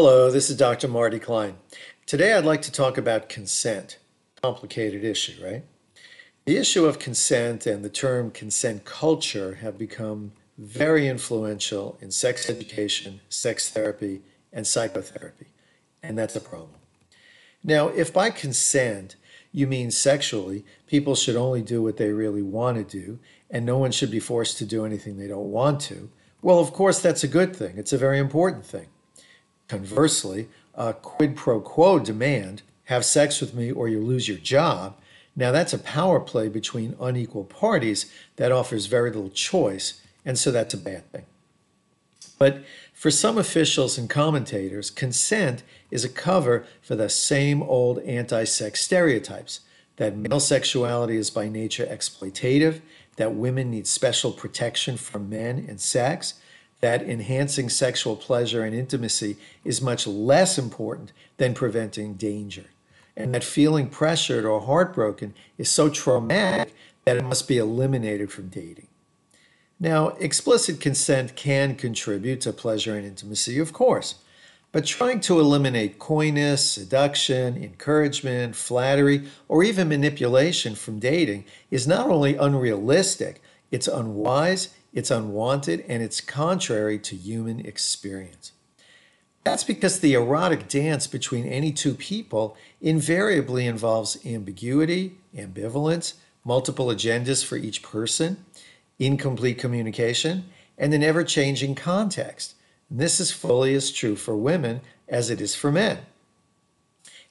Hello, this is Dr. Marty Klein. Today I'd like to talk about consent. Complicated issue, right? The issue of consent and the term consent culture have become very influential in sex education, sex therapy, and psychotherapy, and that's a problem. Now, if by consent you mean sexually, people should only do what they really want to do, and no one should be forced to do anything they don't want to, well, of course, that's a good thing. It's a very important thing. Conversely, a quid pro quo demand, have sex with me or you lose your job, now that's a power play between unequal parties that offers very little choice, and so that's a bad thing. But for some officials and commentators, consent is a cover for the same old anti sex stereotypes that male sexuality is by nature exploitative, that women need special protection from men and sex, that enhancing sexual pleasure and intimacy is much less important than preventing danger, and that feeling pressured or heartbroken is so traumatic that it must be eliminated from dating. Now, explicit consent can contribute to pleasure and intimacy, of course, but trying to eliminate coyness, seduction, encouragement, flattery, or even manipulation from dating is not only unrealistic, it's unwise, it's unwanted, and it's contrary to human experience. That's because the erotic dance between any two people invariably involves ambiguity, ambivalence, multiple agendas for each person, incomplete communication, and an ever changing context. And this is fully as true for women as it is for men.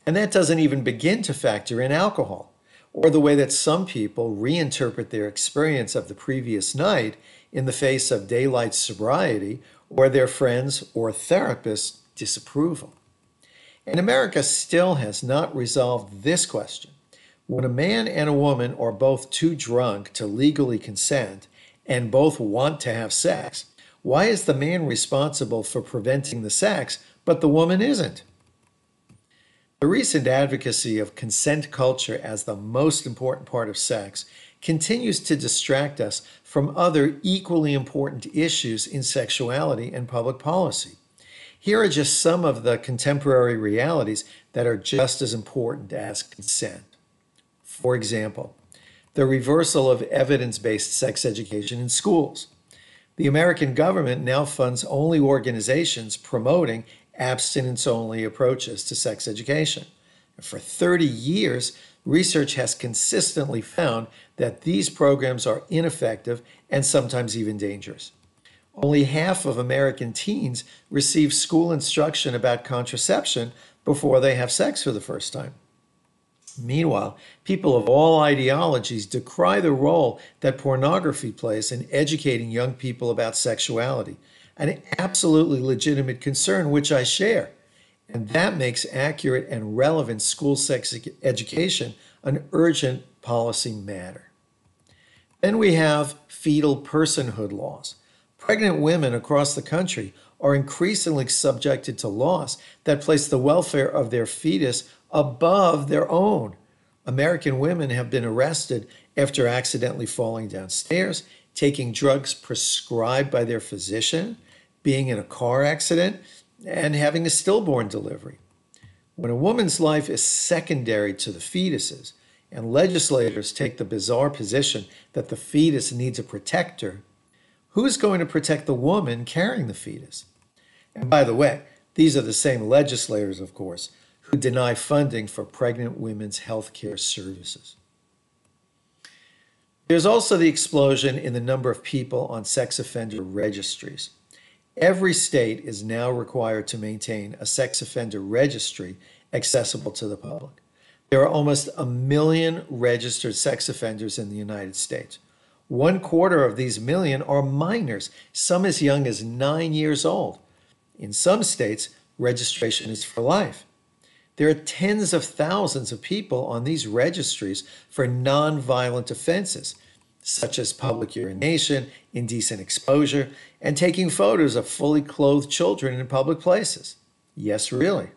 And that doesn't even begin to factor in alcohol, or the way that some people reinterpret their experience of the previous night in the face of daylight sobriety or their friends or therapists' disapproval. And America still has not resolved this question. When a man and a woman are both too drunk to legally consent and both want to have sex, why is the man responsible for preventing the sex, but the woman isn't? The recent advocacy of consent culture as the most important part of sex continues to distract us from other equally important issues in sexuality and public policy. Here are just some of the contemporary realities that are just as important as consent. For example, the reversal of evidence based sex education in schools. The American government now funds only organizations promoting abstinence only approaches to sex education. For 30 years, research has consistently found that these programs are ineffective and sometimes even dangerous. Only half of American teens receive school instruction about contraception before they have sex for the first time. Meanwhile, people of all ideologies decry the role that pornography plays in educating young people about sexuality, an absolutely legitimate concern which I share. And that makes accurate and relevant school sex education an urgent policy matter. Then we have fetal personhood laws. Pregnant women across the country are increasingly subjected to laws that place the welfare of their fetus above their own. American women have been arrested after accidentally falling downstairs, taking drugs prescribed by their physician, being in a car accident, and having a stillborn delivery. When a woman's life is secondary to the fetus's, and legislators take the bizarre position that the fetus needs a protector, who's going to protect the woman carrying the fetus? And by the way, these are the same legislators, of course, who deny funding for pregnant women's health care services. There's also the explosion in the number of people on sex offender registries. Every state is now required to maintain a sex offender registry accessible to the public. There are almost a million registered sex offenders in the United States. One quarter of these million are minors, some as young as nine years old. In some states, registration is for life. There are tens of thousands of people on these registries for nonviolent offenses, such as public urination, indecent exposure, and taking photos of fully clothed children in public places. Yes, really.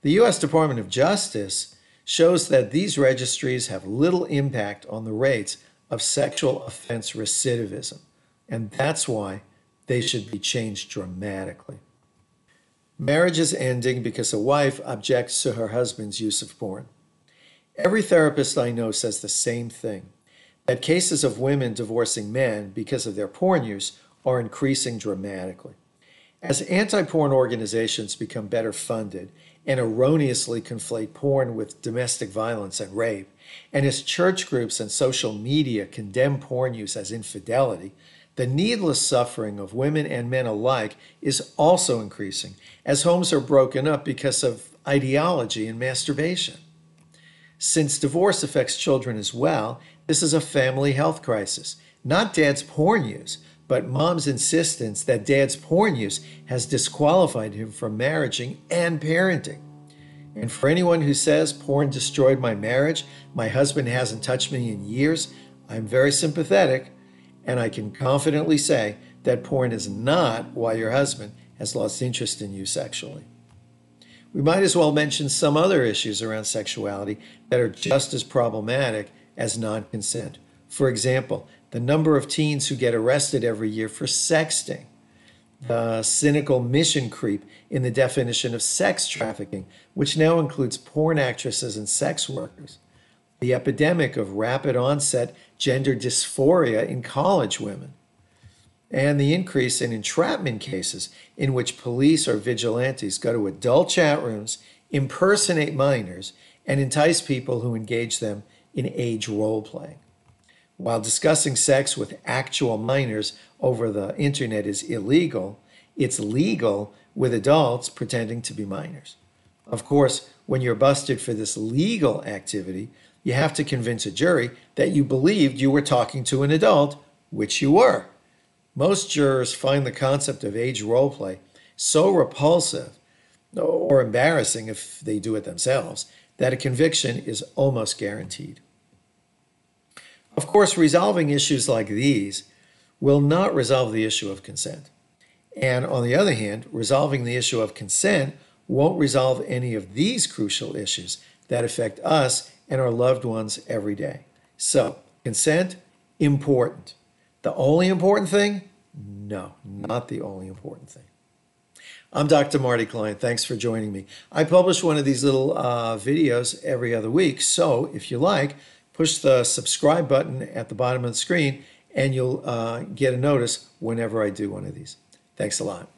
The U.S. Department of Justice shows that these registries have little impact on the rates of sexual offense recidivism, and that's why they should be changed dramatically. Marriage is ending because a wife objects to her husband's use of porn. Every therapist I know says the same thing that cases of women divorcing men because of their porn use are increasing dramatically. As anti porn organizations become better funded and erroneously conflate porn with domestic violence and rape, and as church groups and social media condemn porn use as infidelity, the needless suffering of women and men alike is also increasing as homes are broken up because of ideology and masturbation. Since divorce affects children as well, this is a family health crisis. Not dad's porn use, but mom's insistence that dad's porn use has disqualified him from marrying and parenting. And for anyone who says porn destroyed my marriage, my husband hasn't touched me in years, I'm very sympathetic and I can confidently say that porn is not why your husband has lost interest in you sexually. We might as well mention some other issues around sexuality that are just as problematic as non consent. For example, the number of teens who get arrested every year for sexting, the cynical mission creep in the definition of sex trafficking, which now includes porn actresses and sex workers, the epidemic of rapid onset gender dysphoria in college women, and the increase in entrapment cases in which police or vigilantes go to adult chat rooms, impersonate minors, and entice people who engage them in age role playing. While discussing sex with actual minors over the internet is illegal, it's legal with adults pretending to be minors. Of course, when you're busted for this legal activity, you have to convince a jury that you believed you were talking to an adult, which you were. Most jurors find the concept of age role play so repulsive or embarrassing if they do it themselves that a conviction is almost guaranteed. Of course, resolving issues like these will not resolve the issue of consent. And on the other hand, resolving the issue of consent won't resolve any of these crucial issues that affect us and our loved ones every day. So, consent, important. The only important thing? No, not the only important thing. I'm Dr. Marty Klein. Thanks for joining me. I publish one of these little uh, videos every other week. So, if you like, push the subscribe button at the bottom of the screen and you'll uh, get a notice whenever I do one of these. Thanks a lot.